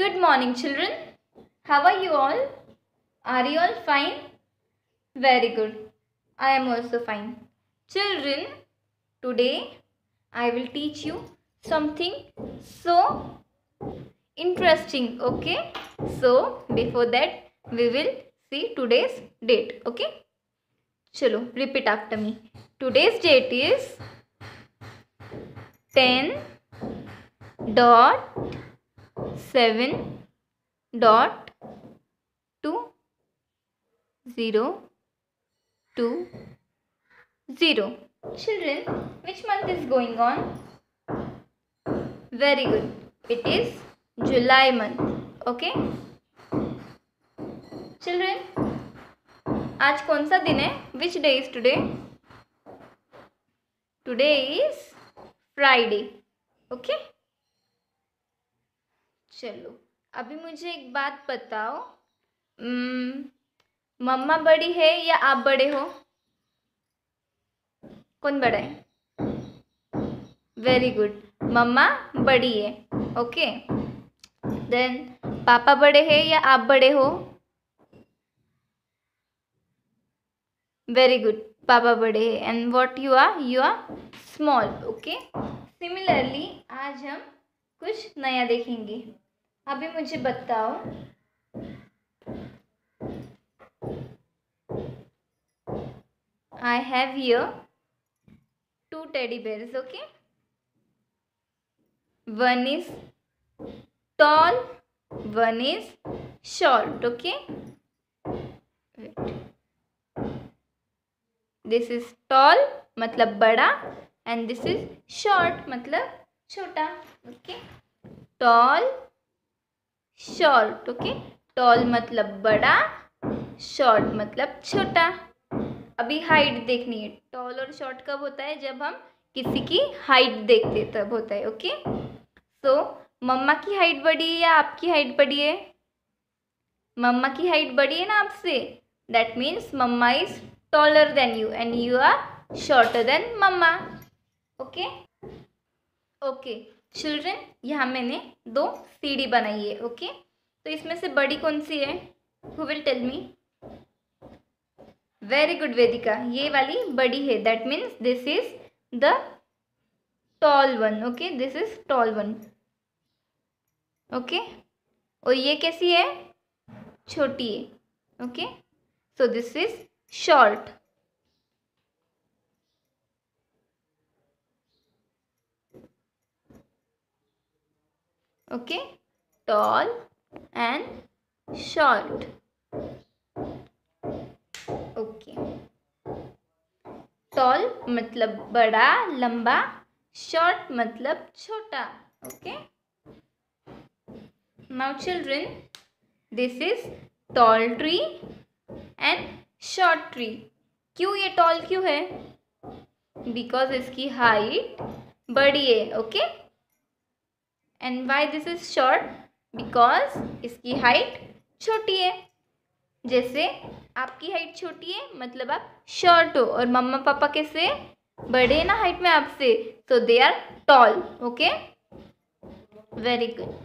Good morning, children. How are you all? Are you all fine? Very good. I am also fine. Children, today I will teach you something so interesting. Okay. So, before that, we will see today's date. Okay. Chalo, repeat after me. Today's date is 10 dot seven dot two zero two zero children which month is going on very good it is July month okay children आज कौन सा दिन है? Which day is today today is Friday okay? चलो, अभी मुझे एक बात बताओ। मम्मा बड़ी है या आप बड़े हो? कौन बड़ा है? वेरी गुड मम्मा बड़ी है ओके देन पापा बड़े हैं या आप बड़े हो? वेरी गुड पापा बड़े हैं. And what you are you are small okay similarly आज हम कुछ नया देखेंगे। अभी मुझे बताओ। I have you two teddy bears okay one is tall one is short okay this is tall मतलब बड़ा एंड दिस इज़ शॉर्ट मतलब छोटा okay tall short, okay? Tall मतलब बड़ा, शॉर्ट मतलब छोटा। अभी हाइट देखनी है। टॉल और शॉर्ट कब होता है? जब हम किसी की हाइट देखते तब होता है, ओके? सो मम्मा की हाइट बड़ी है या आपकी हाइट बड़ी है? मम्मा की हाइट बड़ी है ना आपसे? That means mamma is taller than you and you are shorter than mamma, okay? Okay children यहाँ मैंने दो सीढ़ी बनाई है ओके तो इसमें से बड़ी कौन सी है? Who will tell me very good Vedika ये वाली बड़ी है. That means this is the tall one okay this is tall one okay और ये कैसी है? छोटी है okay so this is short okay? Tall and short okay. Tall मतलब बड़ा, लंबा शॉर्ट मतलब छोटा। Okay? Now children this is tall tree and short tree क्यों ये टॉल क्यों है? बिकॉज़ इसकी हाइट बड़ी है, okay? okay? And why this is short because इसकी हाइट छोटी है। जैसे आपकी हाइट छोटी है मतलब आप शॉर्ट हो। और मम्मा पापा कैसे? बड़े ना हाइट में आपसे। So they are tall okay very good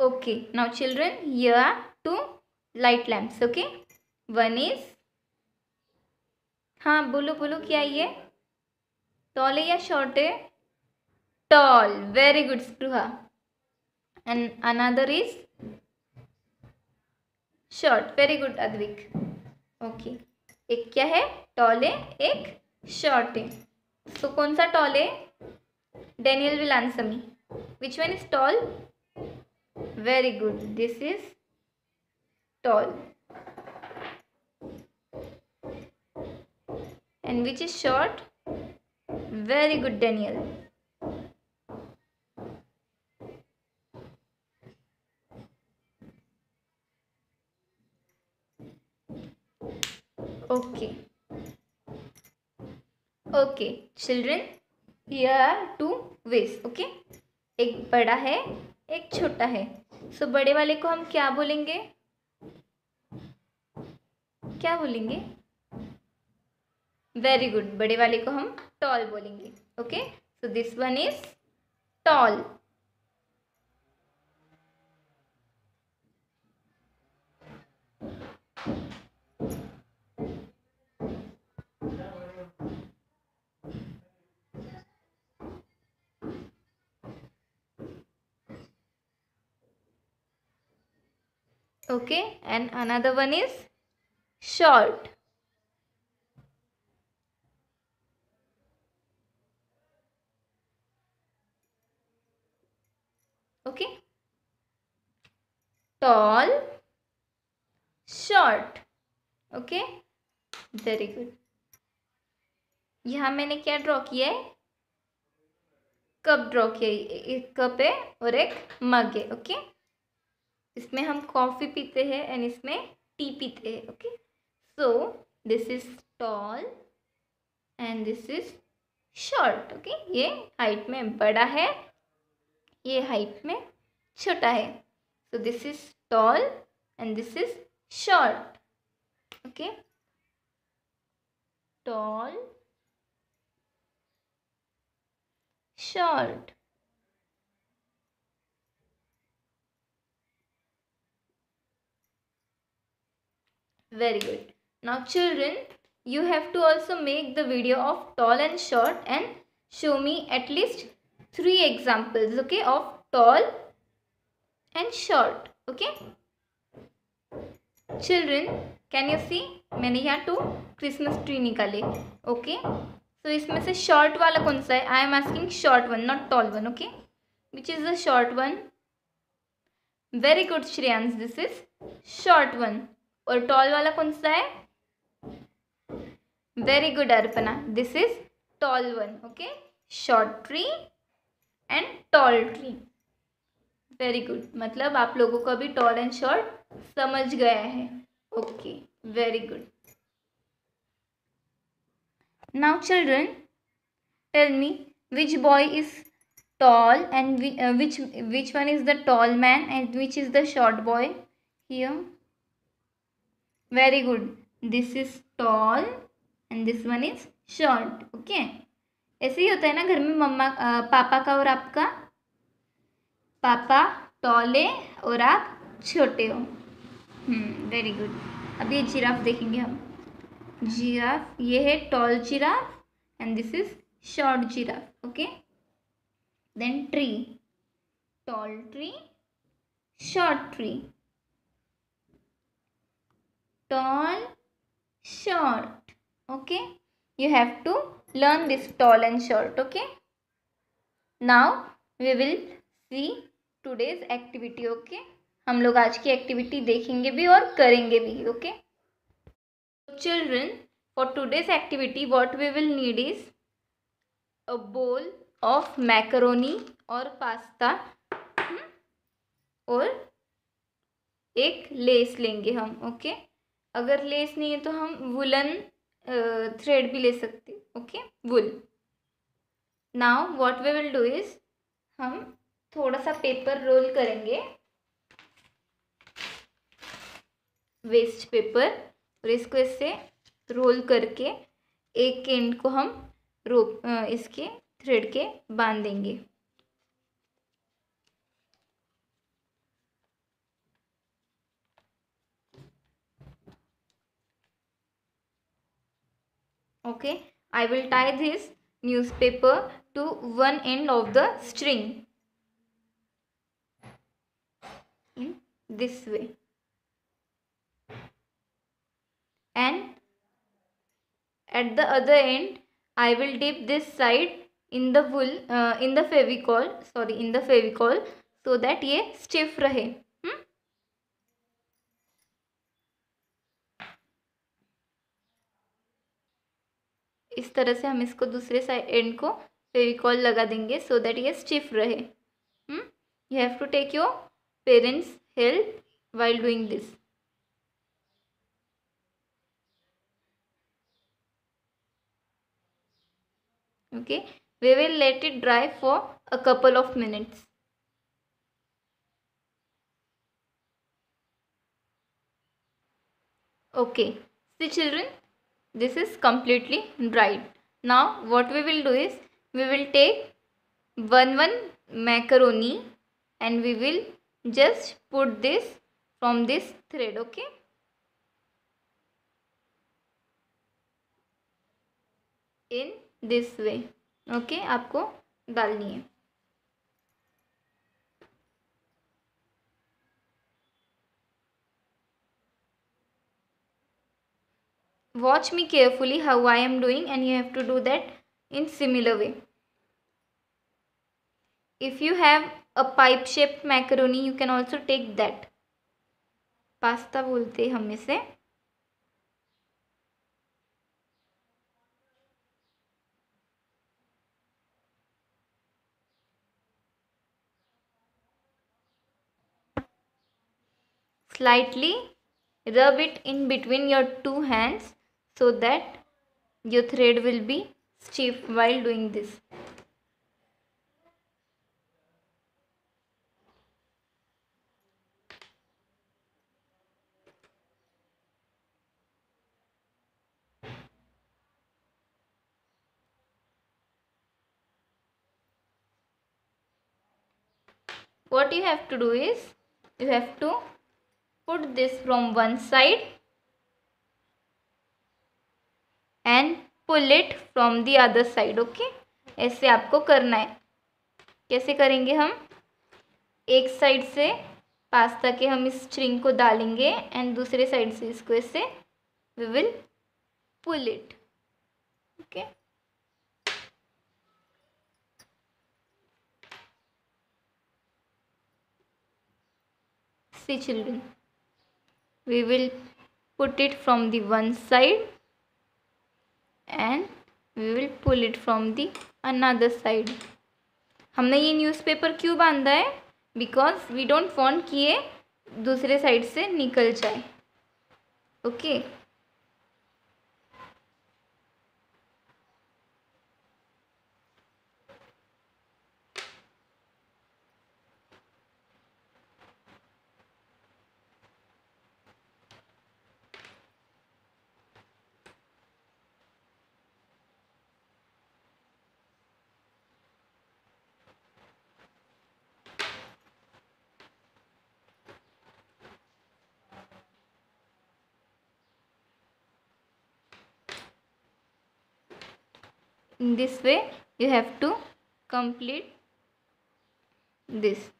okay now children ये are two light lamps okay one is हाँ बोलो बोलो, क्या ये? टॉल है या शॉर्ट है tall very good Spriha and another is short very good Advik okay एक क्या है? टॉल है एक शॉर्ट है so, कौन सा टॉल है Daniel will answer me which one is tall very good this is tall and which is short? Very good daniel okay okay children here are two ways okay एक बड़ा है एक छोटा है सो so, बड़े वाले को हम क्या बोलेंगे क्या बोलेंगे वेरी गुड बड़े वाले को हम टॉल बोलेंगे okay so this one is tall okay and another one is short okay? Tall, short. Okay very good यहाँ मैंने क्या ड्रॉ किया है? कप ड्रॉ किया एक कप है और एक मग है ओके इसमें हम कॉफ़ी पीते हैं एंड इसमें टी पीते हैं okay so this is tall and this is short okay ये हाइट में बड़ा है ये हाइट में छोटा है। So this is tall and this is short okay tall short very good now children you have to also make the video of tall and short and show me at least three examples, okay, of tall and short, okay. Children, can you see? मैंने यहाँ two Christmas tree निकाले okay so इसमें से short वाला कौन सा है? I am asking short one not tall one okay which is the short one very good Shreyansh this is short one और टॉल वाला कौन सा है? Very good Arpana this is tall one okay short tree and tall tree very good मतलब आप लोगों को अभी टॉल एंड शॉर्ट समझ गया है। Okay very good now children tell me which boy is tall and which which one is the tall man and which is the short boy he very good this is tall and this one is short okay ऐसे ही होता है ना घर में मम्मा पापा का और आपका? पापा टॉल और आप छोटे हो। वेरी गुड अब ये जिराफ देखेंगे हम। जिराफ, ये है tall giraffe and this is short giraffe okay then tree tall tree short tree tall short okay you have to learn this tall and short, okay? Now, we will see today's activity, okay? हम लोग आज की activity देखेंगे भी और करेंगे भी okay children for today's activity what we will need is a bowl of macaroni और पास्ता और एक लेस लेंगे हम ओके okay? अगर लेस नहीं है तो हम वुलन थ्रेड भी ले सकते okay wool now what we will do is हम थोड़ा सा पेपर रोल करेंगे। वेस्ट पेपर और इसको इससे रोल करके एक एंड को हम रोप इसके थ्रेड के बाँध देंगे। Okay i will tie this newspaper to one end of the string in this way and at the other end i will dip this side in the wool uh, in the fevicol sorry in the fevicol so that ye stiff rahe इस तरह से हम इसको दूसरे side end को फेविकॉल लगा देंगे so that ये स्टिफ रहे। You have to take your parents help while doing this okay? We will let it dry for a couple of minutes okay? See children? This is completely dried now what we will do is we will take one one macaroni and we will just put this from this thread okay in this way okay आपको डालनी है watch me carefully how I am doing and you have to do that in similar way. If you have a pipe shaped macaroni you can also take that. Pasta बोलते हम इसे slightly rub it in between your two hands so that your thread will be stiff while doing this. What you have to do is you have to put this from one side and pull it from the other side okay ऐसे आपको करना है। कैसे करेंगे हम? एक side से pasta के हम इस स्ट्रिंग को डालेंगे एंड दूसरे साइड से इसको ऐसे we will pull it okay see we will put it from the one side and we will pull it from the another side हमने ये न्यूज़पेपर क्यों बांधा है? बिकॉज़ वी डोंट वॉन्ट कि ये दूसरे साइड से निकल जाए। Okay okay? In this way you have to complete this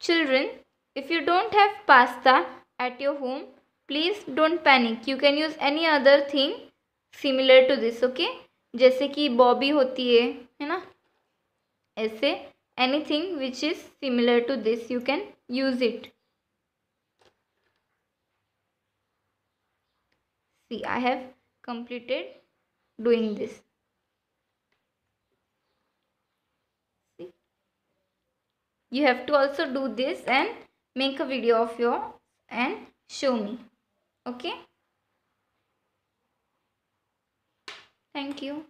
children if you don't have pasta at your home please don't panic you can use any other thing similar to this okay जैसे कि बॉबी होती है है ना ऐसे anything which is similar to this you can use it see I have completed doing this. See. You have to also do this and make a video of your and show me. Okay? Thank you